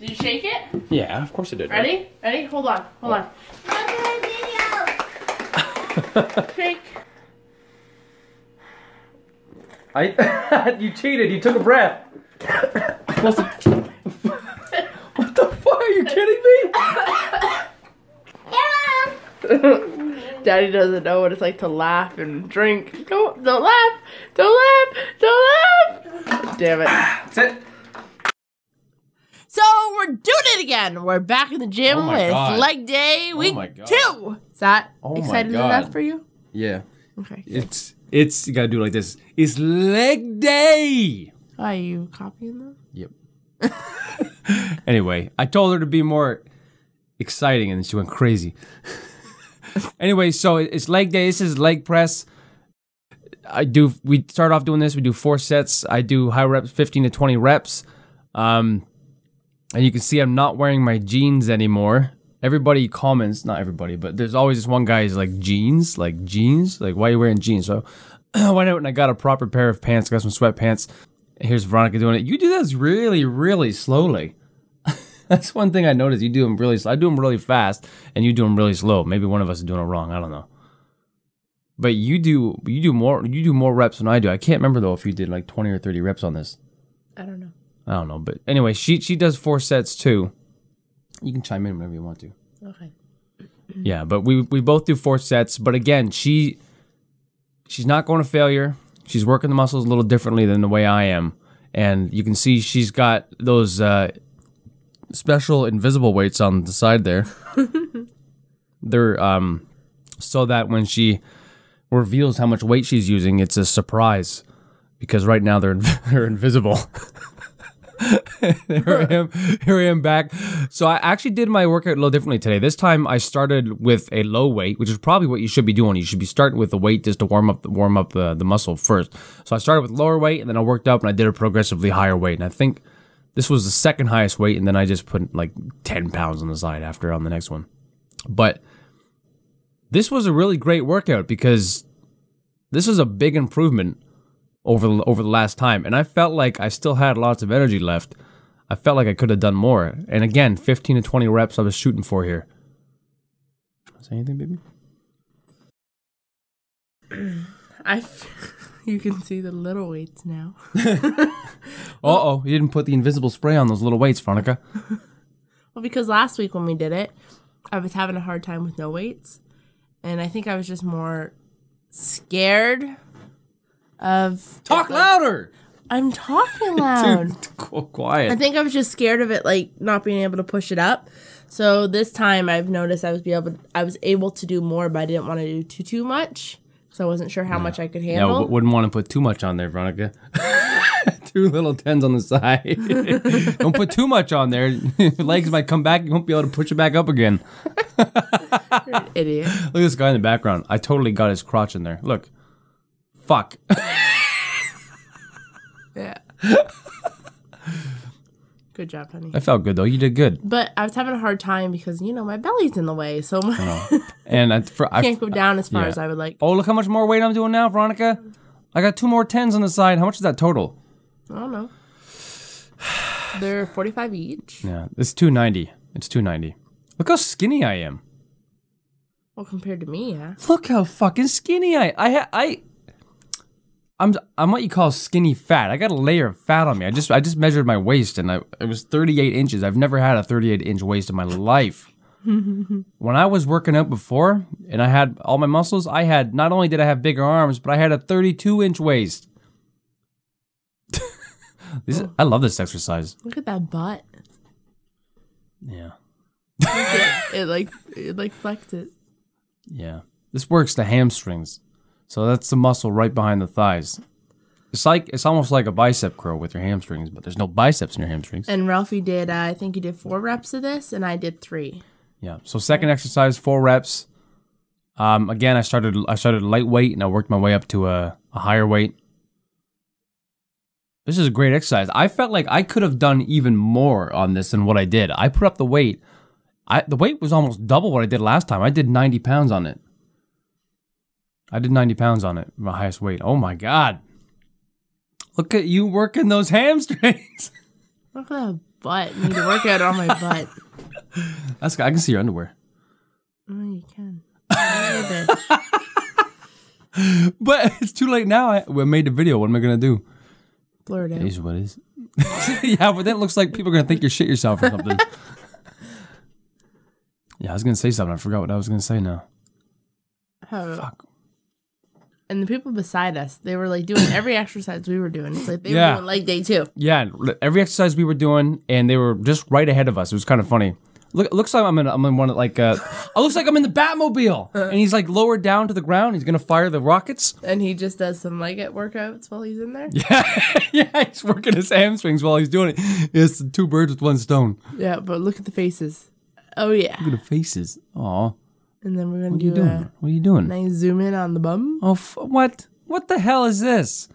Did you shake it? Yeah, of course it did. Ready? Ready? Hold on. Hold on. Shake. I you cheated. You took a breath. what the fuck? Are you kidding me? Daddy doesn't know what it's like to laugh and drink. Don't don't laugh. Don't laugh. Don't laugh. Damn it. That's it. So we're doing it again. We're back in the gym Oh with God. leg day week my God. two. Is that Oh excited enough for you? Yeah. Okay. It's it's you gotta do it like this. It's leg day. Are you copying them? Yep. anyway, I told her to be more exciting, and she went crazy. anyway, so it's leg day. This is leg press. I do. We start off doing this. We do four sets. I do high reps, fifteen to twenty reps. Um, and you can see I'm not wearing my jeans anymore. Everybody comments, not everybody, but there's always this one guy who's like jeans, like jeans, like why are you wearing jeans? So I went out and I got a proper pair of pants, got some sweatpants. Here's Veronica doing it. You do this really, really slowly. That's one thing I noticed. You do them really. I do them really fast, and you do them really slow. Maybe one of us is doing it wrong. I don't know. But you do you do more you do more reps than I do. I can't remember though if you did like twenty or thirty reps on this. I don't know. I don't know. But anyway, she she does four sets too. You can chime in whenever you want to. Okay. Yeah, but we we both do four sets. But again, she she's not going to failure. She's working the muscles a little differently than the way I am, and you can see she's got those uh, special invisible weights on the side there. They're um so that when she reveals how much weight she's using, it's a surprise because right now they're they're invisible. here I am. Here I am back. So I actually did my workout a little differently today. This time I started with a low weight, which is probably what you should be doing. You should be starting with the weight just to warm up warm up uh, the muscle first. So I started with lower weight, and then I worked up, and I did a progressively higher weight. And I think this was the second highest weight, and then I just put like ten pounds on the side after on the next one. But this was a really great workout because this is a big improvement over the, over the last time, and I felt like I still had lots of energy left. I felt like I could have done more. And again, 15 to 20 reps I was shooting for here. Say anything, baby? I. F- you can see the little weights now. Uh oh, you didn't put the invisible spray on those little weights, Veronica. Well, because last week when we did it, I was having a hard time with no weights, and I think I was just more scared of. Talk louder. I'm talking loud. Dude, qu- quiet. I think I was just scared of it, like not being able to push it up. So this time, I've noticed I was be able, I was able to do more, but I didn't want to do too too much, so I wasn't sure how much I could handle. w- wouldn't want to put too much on there, Veronica. Two little tens on the side. Don't put too much on there. Legs might come back. You won't be able to push it back up again. Idiot. Look at this guy in the background. I totally got his crotch in there. Look. Fuck. Yeah. Good job, honey. I felt good though. You did good. But I was having a hard time because you know my belly's in the way, so I And I, for, I, can't go down as far yeah. as I would like. oh, look how much more weight I'm doing now, Veronica. I got two more tens on the side. How much is that total? I don't know. They're forty-five each. Yeah, it's two ninety. It's two ninety. Look how skinny I am. Well, compared to me, yeah. Look how fucking skinny I I ha- I. I'm I'm what you call skinny fat. I got a layer of fat on me. I just I just measured my waist and I it was 38 inches. I've never had a 38 inch waist in my life. when I was working out before and I had all my muscles, I had not only did I have bigger arms, but I had a 32 inch waist. this is, I love this exercise. Look at that butt. Yeah. It like it like flexed it. Yeah. This works the hamstrings. So that's the muscle right behind the thighs. It's like it's almost like a bicep curl with your hamstrings, but there's no biceps in your hamstrings. And Ralphie did. Uh, I think he did four reps of this, and I did three. Yeah. So second exercise, four reps. Um, again, I started I started lightweight and I worked my way up to a, a higher weight. This is a great exercise. I felt like I could have done even more on this than what I did. I put up the weight. I the weight was almost double what I did last time. I did 90 pounds on it. I did 90 pounds on it, my highest weight. Oh my god. Look at you working those hamstrings. Look at that butt. I need to work out on my butt. That's I can see your underwear. Oh, you can. But it's too late now. I, we made the video. What am I gonna do? Blur it out. is what is. yeah, but then it looks like people are gonna think you're shit yourself or something. yeah, I was gonna say something. I forgot what I was gonna say now. How- Fuck. And the people beside us, they were like doing every exercise we were doing. It's like they Yeah. were doing leg day too. Yeah, every exercise we were doing, and they were just right ahead of us. It was kind of funny. Look, looks like I'm in. I'm in one of like. Uh, it looks like I'm in the Batmobile, and he's like lowered down to the ground. He's gonna fire the rockets. And he just does some leg workouts while he's in there. Yeah, yeah, he's working his hamstrings while he's doing it. It's two birds with one stone. Yeah, but look at the faces. Oh yeah. Look at the faces. Aw, And then we're gonna what are you do doing? a What are you doing? nice zoom in on the bum. Oh, f- what? What the hell is this?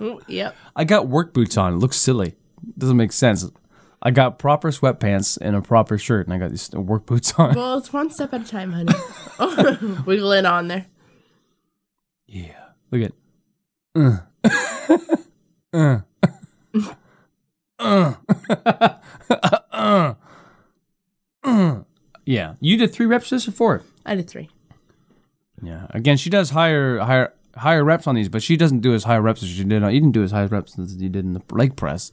Oh, yep. I got work boots on. It looks silly. Doesn't make sense. I got proper sweatpants and a proper shirt, and I got these work boots on. Well, it's one step at a time, honey. wiggle it on there. Yeah. Look at. Uh. uh. uh. uh. Uh. Yeah. You did three reps this or four? I did three. Yeah. Again, she does higher higher higher reps on these, but she doesn't do as high reps as she did. On, you didn't do as high reps as you did in the leg press.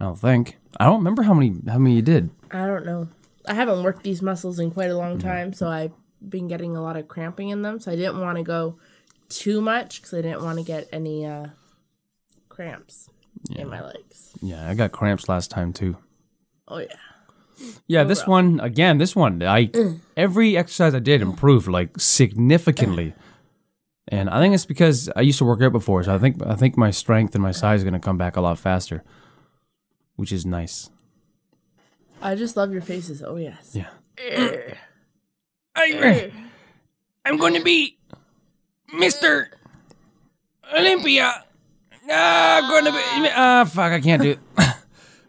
I don't think. I don't remember how many how many you did. I don't know. I haven't worked these muscles in quite a long time, so I've been getting a lot of cramping in them. So I didn't want to go too much because I didn't want to get any uh, cramps in my legs. Yeah, I got cramps last time too. Oh yeah. Yeah, this one again. This one, I every exercise I did improved like significantly, and I think it's because I used to work out before, so I think I think my strength and my size is gonna come back a lot faster, which is nice. I just love your faces. Oh yes. Yeah. I, I'm going to be Mr. Olympia. Ah, I'm going to be. Ah, fuck! I can't do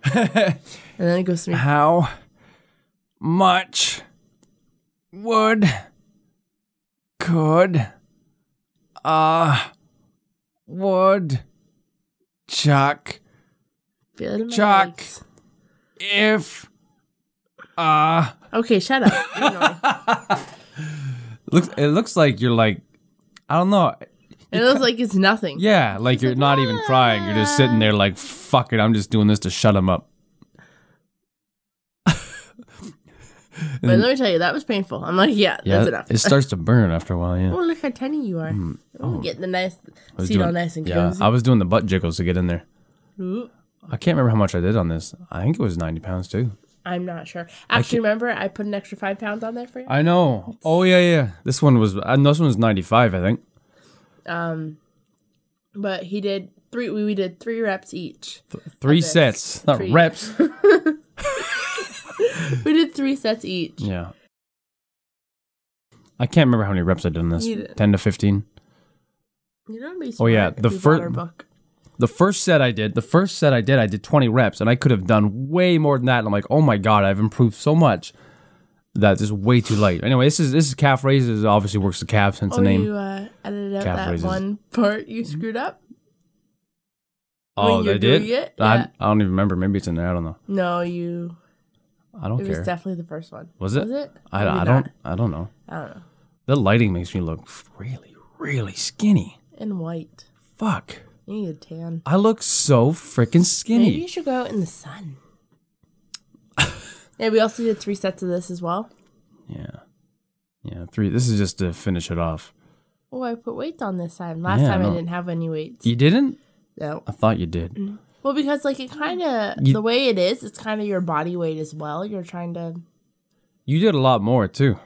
it. And then it goes to me. How much would could uh would Chuck Feel it in my Chuck. if uh Okay, shut up. Looks it looks like you're like I don't know it looks like it's nothing. yeah like you're not even crying you're just sitting there like fuck it I'm just doing this to shut him up But let me tell you, that was painful. I'm like, yeah, yeah that's enough. it starts to burn after a while yeah oh, look how tiny you are. Oh, getting the nice I seat all nice and yeah cozy. I was doing the butt jiggles to get in there Ooh. I can't remember how much I did on this. I think it was 90 pounds too. I'm not sure. Actually, remember I put an extra five pounds on there for you. I know. Oh, yeah, yeah. This one was, uh, this one was 95, I think. Um, but he did three. We, we did three reps each. Three sets, not Three. reps. We did three sets each. yeah. I can't remember how many reps I did in this. You 10 to 15. You know, be Oh, yeah, the we bought fir- our book. The first set I did, the first set I did, I did 20 reps, and I could have done way more than that. And I'm like, oh my God, I've improved so much that this way too late. Anyway, this is this is calf raises. It obviously works the calves, since Oh, the name. you uh, edited out Calf that raises. one part you screwed up. oh, you're they did? it? I, Yeah. I don't even remember. Maybe it's in there. I don't know. No, you. I don't It care. was definitely the first one. Was it? Was it? I, I don't. I don't know. I don't know. The lighting makes me look really, really skinny. In white. Fuck. You need a tan. I look so freaking skinny. Maybe you should go out in the sun. yeah, we also did three sets of this as well. Yeah. Yeah. Three. This is just to finish it off. Oh, I put weights on this time. Last Yeah, time I, didn't have any weights. You didn't? No. I thought you did. Well, because like it kind of the way it is, it's kind of your body weight as well. You're trying to. You did a lot more too.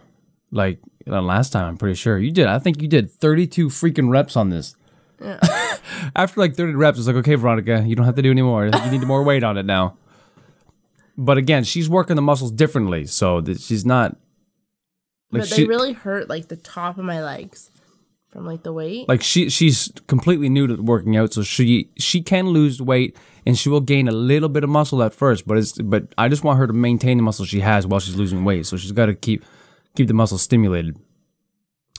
Like last time, I'm pretty sure you did. I think you did 32 freaking reps on this. Yeah. After like 30 reps, it's like, okay, Veronica, you don't have to do any more. You need more weight on it now. But again, she's working the muscles differently, so that she's not. Like but she, they really hurt like the top of my legs from like the weight. like she she's completely new to working out so she she can lose weight and she will gain a little bit of muscle at first but it's but i just want her to maintain the muscle she has while she's losing weight so she's got to keep keep the muscle stimulated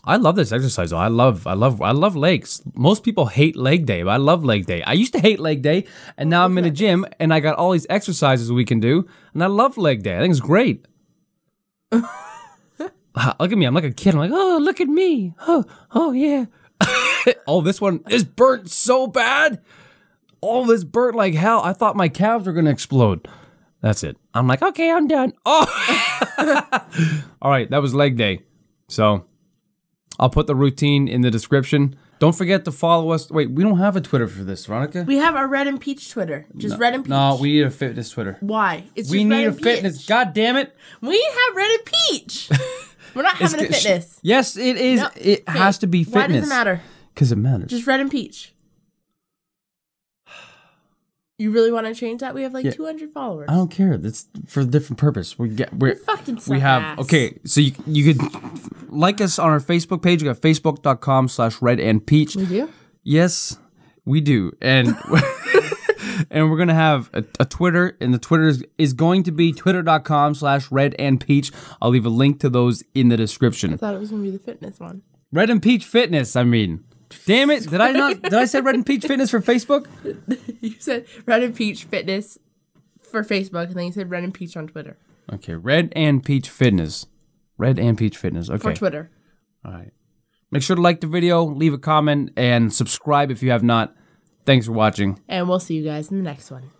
I love this exercise though. I love I love I love legs. Most people hate leg day, but I love leg day. I used to hate leg day, and now I'm in a gym and I got all these exercises we can do, and I love leg day. I think it's great. Look at me. I'm like a kid. I'm like, oh, look at me. Oh, oh yeah. oh, this one is burnt so bad. All this burnt like hell. I thought my calves were gonna explode. That's it. I'm like, okay, I'm done. Oh, all right. That was leg day. So I'll put the routine in the description. Don't forget to follow us. Wait, we don't have a Twitter for this, Veronica. We have our Raed and peach Twitter. Just Raed and peach. No, we need a fitness Twitter. Why? It's We just Raed need a and fitness. God damn it! We have Raed and peach. We're not having a It's- fitness. Yes, it is. No, it okay. has to be fitness. Why does it matter? Because it matters. Just Raed and peach. You really want to change that? We have like Yeah. 200 followers. I don't care. That's for a different purpose. We get we're You're fucking we have ass. okay. So you you could like us on our Facebook page. We got facebook.com slash Raed and peach. We do? Yes, we do, and and we're gonna have a, a Twitter, and the Twitter is, is going to be twitter.com slash Raed and peach. I'll leave a link to those in the description. I thought it was going to be the fitness one. Raed and Peach Fitness. I mean, damn it! Did I not? Did I say Raed and Peach Fitness for Facebook? You said Raed and peach fitness for Facebook, and then you said Raed and peach on Twitter. Okay, Raed and Peach Fitness. Raed and Peach Fitness. Okay. For Twitter. All right. Make sure to like the video, leave a comment, and subscribe if you have not. Thanks for watching. And we'll see you guys in the next one.